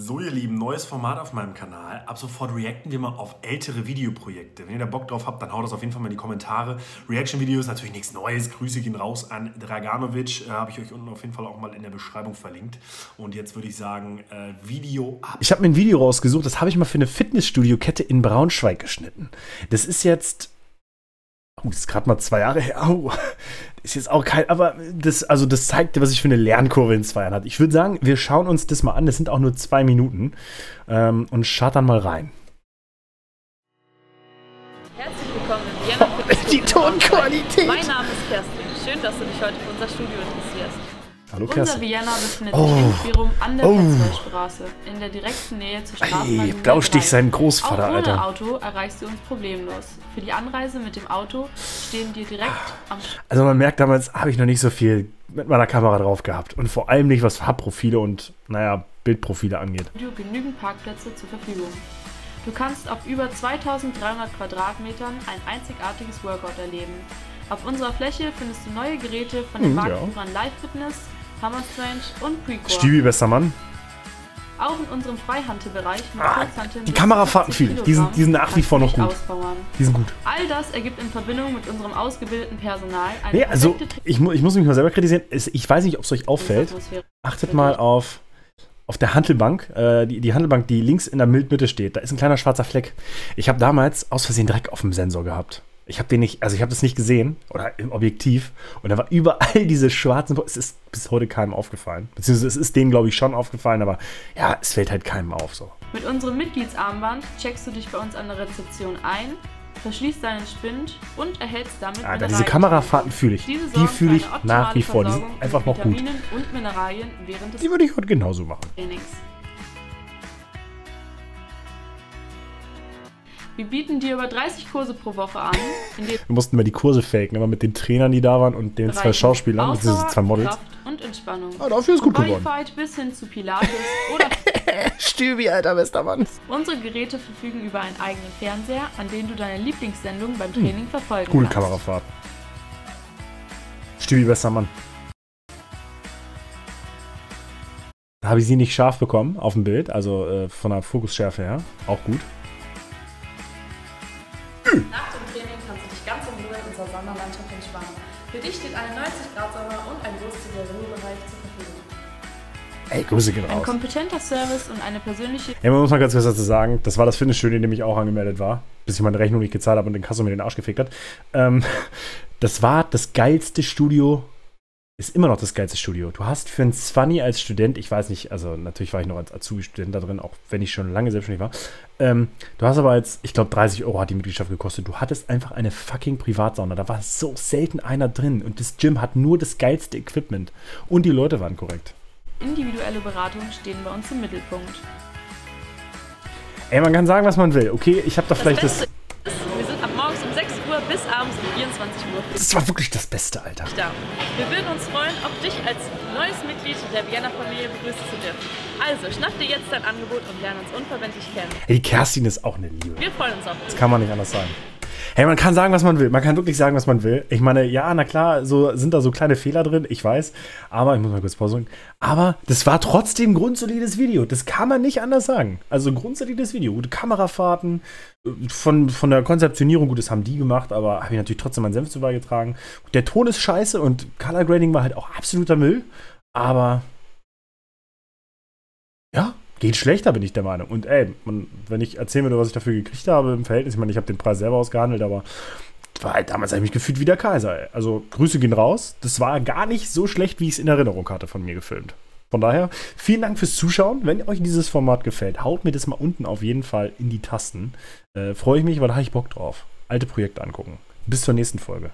So, ihr Lieben, neues Format auf meinem Kanal. Ab sofort reacten wir mal auf ältere Videoprojekte. Wenn ihr da Bock drauf habt, dann haut das auf jeden Fall mal in die Kommentare. Reaction-Videos, natürlich nichts Neues. Grüße gehen raus an Draganovic. Äh, Habe ich euch unten auf jeden Fall auch mal in der Beschreibung verlinkt. Und jetzt würde ich sagen, äh, Video ab. Ich habe mir ein Video rausgesucht, das habe ich mal für eine Fitnessstudio-Kette in Braunschweig geschnitten. Das ist jetzt. Oh, das ist gerade mal zwei Jahre her. Oh, ist jetzt auch kein. Aber das, also das zeigt, was ich für eine Lernkurve in zwei Jahren hatte. Ich würde sagen, wir schauen uns das mal an. Das sind auch nur zwei Minuten. Ähm, und starten mal rein. Herzlich willkommen im Vienna Fitness Die Tonqualität. Mein Name ist Kerstin. Schön, dass du dich heute für unser Studio interessierst. Hallo Unser Kerstin. Vienna befindet Oh. sich Quirum an der Oh. In der direkten Nähe zur Straßenbahn. Ey, Blaustich drei. sein Großvater, Auch ohne Alter. Auto erreichst du uns problemlos. Für die Anreise mit dem Auto stehen dir direkt am Also man merkt, damals habe ich noch nicht so viel mit meiner Kamera drauf gehabt. Und vor allem nicht, was Farbprofile und, naja, Bildprofile angeht. Studio genügend Parkplätze zur Verfügung. Du kannst auf über 2300 Quadratmetern ein einzigartiges Workout erleben. Auf unserer Fläche findest du neue Geräte von den Hm, ja. Markenführern Live Fitness, Hammer Strange und Precore. Stübi, bester Mann. Auch in unserem Freihantelbereich mit Ah, die Kamerafahrten 50 fühle ich. Die sind- die sind nach wie vor noch gut. Ausbauen. Die sind gut. All das ergibt in Verbindung mit unserem ausgebildeten Personal eine Nee, also ich, mu ich muss mich mal selber kritisieren. Ich weiß nicht, ob es euch auffällt. Achtet mal auf, auf der Handelbank, äh, die, die Handelbank, die links in der Mitte steht. Da ist ein kleiner schwarzer Fleck. Ich habe damals aus Versehen Dreck auf dem Sensor gehabt. Ich habe den nicht, also ich habe das nicht gesehen oder im Objektiv und da war überall diese schwarzen. Es ist bis heute keinem aufgefallen. Beziehungsweise es ist denen, glaube ich, schon aufgefallen, aber ja, es fällt halt keinem auf so. Mit unserem Mitgliedsarmband checkst du dich bei uns an der Rezeption ein, verschließt deinen Spind und erhältst damit Alter, diese. Kamerafahrten fühle ich. Die fühle ich nach wie vor. Die sind einfach noch gut. Vitaminen und Mineralien während des Die würde ich heute genauso machen. Trainings. Wir bieten dir über 30 Kurse pro Woche an, Wir mussten mal die Kurse faken, immer mit den Trainern, die da waren und den zwei Schauspielern, Ausdauer, zwei Models. Kraft und Entspannung. Ah, dafür ist gut geworden. Bis hin zu Pilates oder Stübi, alter bester Mann. unsere Geräte verfügen über einen eigenen Fernseher, an dem du deine Lieblingssendung beim Training verfolgen Gute kannst. Kamerafahrt. Stübi, bester Mann. Da habe ich sie nicht scharf bekommen auf dem Bild, also äh, von der Fokusschärfe her. Auch gut. Nach dem Training kannst du dich ganz in Ruhe in unserer Sonderlandschaft entspannen. Für dich steht eine 90-Grad-Sauna und ein großzügiger Ruhebereich zur Verfügung. Ey, Grüße gehen Ein raus. kompetenter Service und eine persönliche Ey, man muss mal ganz kurz dazu sagen, das war das Fitnessstudio, in dem ich auch angemeldet war, bis ich meine Rechnung nicht gezahlt habe und den Kasso mir den Arsch gefickt hat. Ähm, das war das geilste Studio, ist immer noch das geilste Studio. Du hast für ein 20 als Student, ich weiß nicht, also natürlich war ich noch als Azubi-Student da drin, auch wenn ich schon lange selbstständig war. Ähm, du hast aber als, ich glaube, 30 Euro hat die Mitgliedschaft gekostet. Du hattest einfach eine fucking Privatsauna. Da war so selten einer drin und das Gym hat nur das geilste Equipment. Und die Leute waren korrekt. individuelle Beratung stehen bei uns im Mittelpunkt. Ey, man kann sagen, was man will. Okay, ich habe da vielleicht das. Uhr Das war wirklich das Beste, Alter. dich da. Wir würden uns freuen, auch dich als neues Mitglied der Vienna-Familie begrüßen zu dürfen. Also, schnapp dir jetzt dein Angebot und lerne uns unverbindlich kennen. Ey, die Kerstin ist auch eine Liebe. Wir freuen uns auf dich. Das kann man nicht anders sagen. Hey, man kann sagen, was man will. Man kann wirklich sagen, was man will. Ich meine, ja, na klar, so sind da so kleine Fehler drin, ich weiß. Aber, ich muss mal kurz Pause drücken. Aber das war trotzdem ein grundsolides Video. Das kann man nicht anders sagen. Also, grundsolides Video. Gute Kamerafahrten. Von, von der Konzeptionierung, gut, das haben die gemacht, aber habe ich natürlich trotzdem meinen Senf zu beigetragen. Der Ton ist scheiße und Color Grading war halt auch absoluter Müll. Aber ja, geht schlechter, bin ich der Meinung. Und ey, man, wenn ich erzählen würde, was ich dafür gekriegt habe im Verhältnis, ich meine, ich habe den Preis selber ausgehandelt, aber war halt damals habe ich mich gefühlt wie der Kaiser. Ey. Also Grüße gehen raus. Das war gar nicht so schlecht, wie ich es in Erinnerung hatte von mir gefilmt. Von daher, vielen Dank fürs Zuschauen. Wenn euch dieses Format gefällt, haut mir das mal unten auf jeden Fall in die Tasten. Äh, Freue ich mich, weil da habe ich Bock drauf. Alte Projekte angucken. Bis zur nächsten Folge.